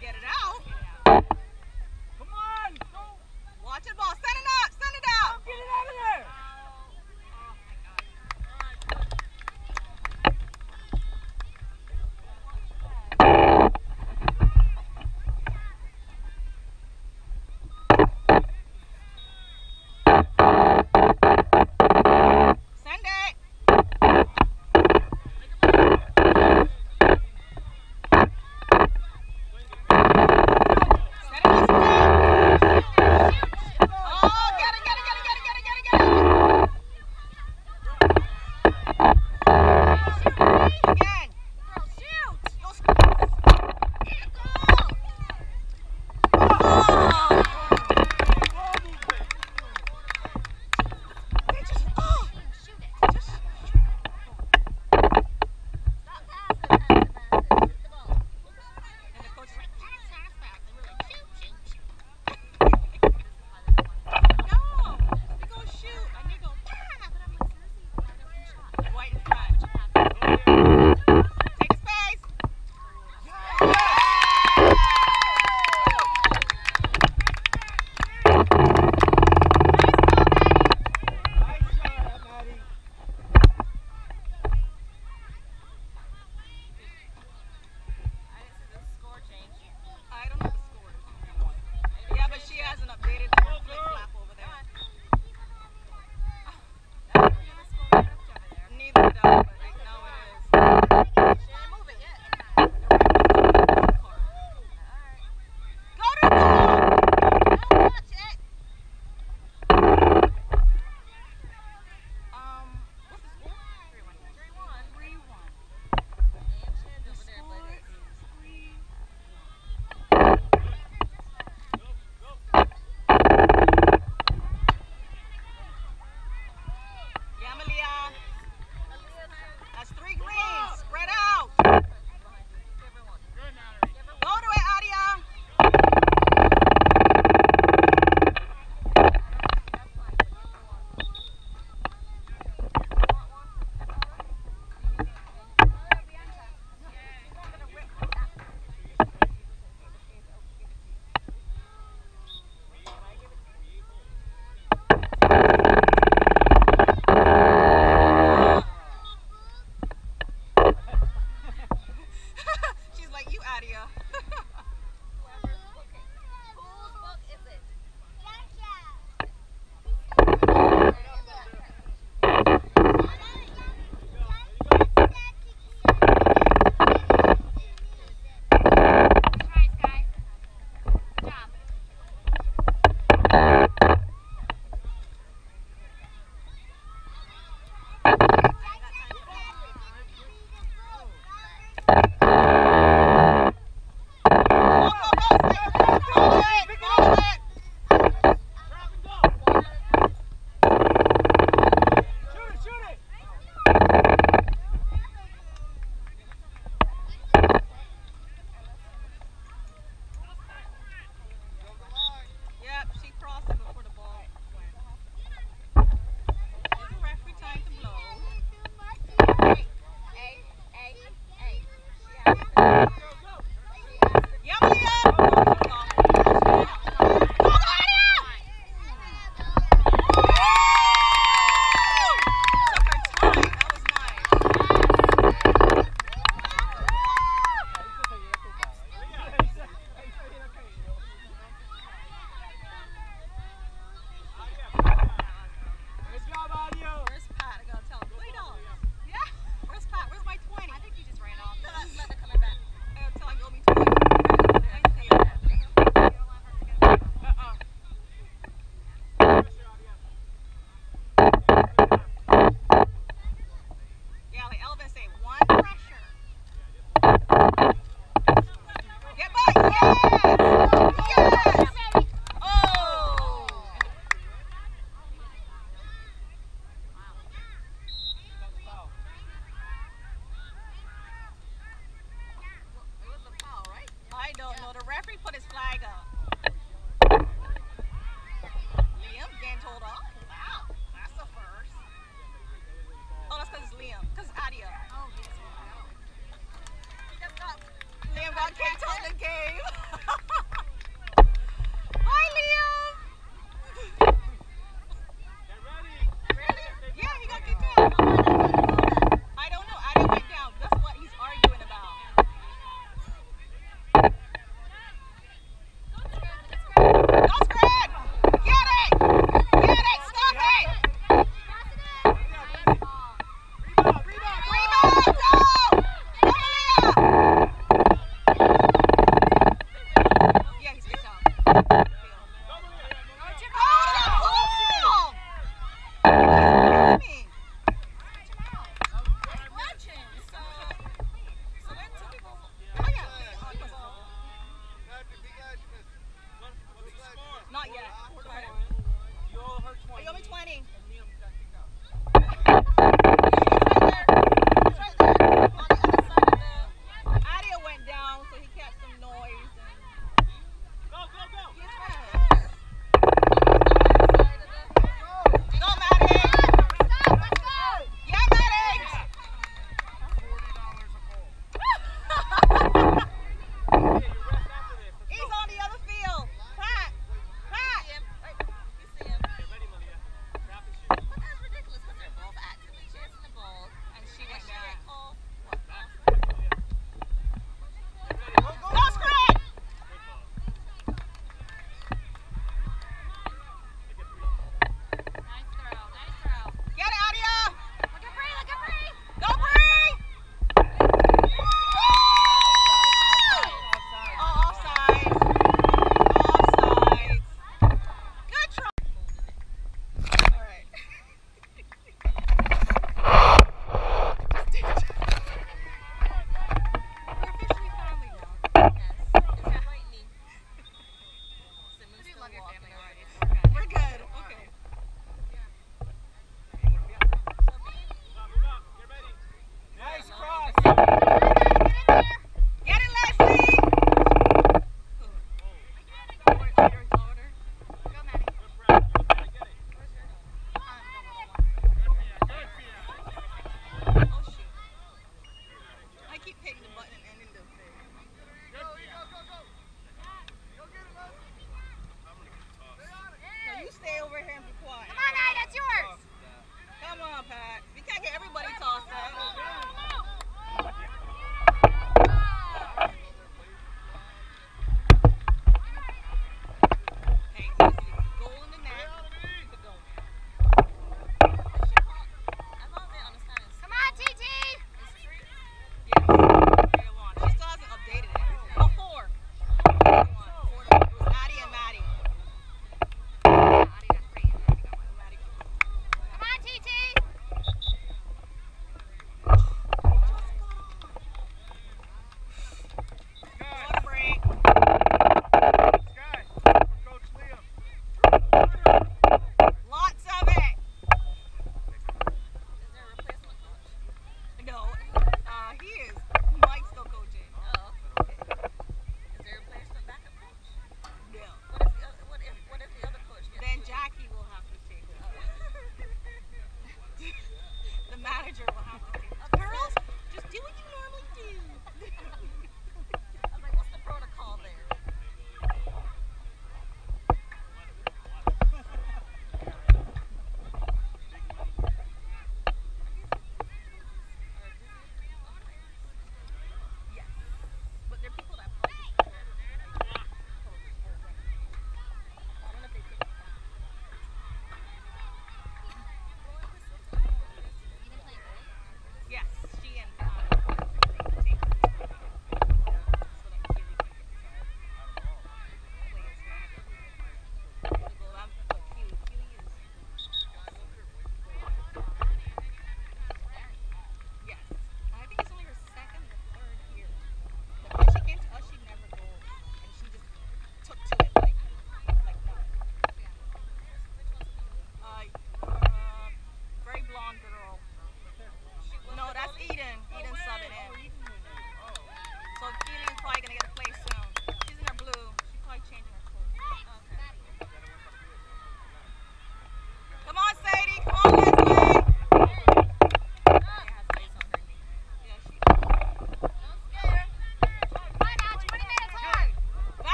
get it out.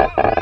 Ha ha ha!